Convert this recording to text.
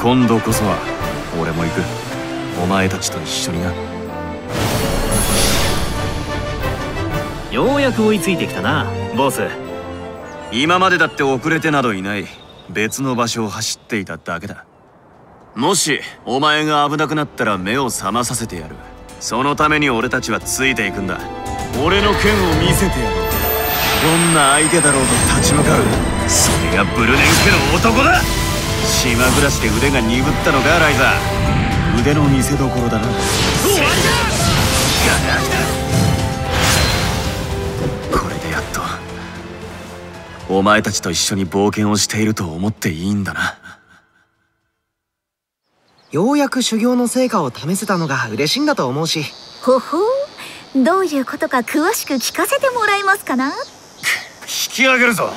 今度こそは俺も行く。お前たちと一緒にな。ようやく追いついてきたなボス。今までだって遅れてなどいない。別の場所を走っていただけだ。もしお前が危なくなったら目を覚まさせてやる。そのために俺たちはついていくんだ。俺の剣を見せてやろうどんな相手だろうと立ち向かう。それがブルネン家の男だ島暮らしで腕が鈍ったのかライザー。腕の見せ所だな。これでやっとお前たちと一緒に冒険をしていると思っていいんだな。ようやく修行の成果を試せたのが嬉しいんだと思うし。ほほう。どういうことか詳しく聞かせてもらえますかな？引き上げるぞ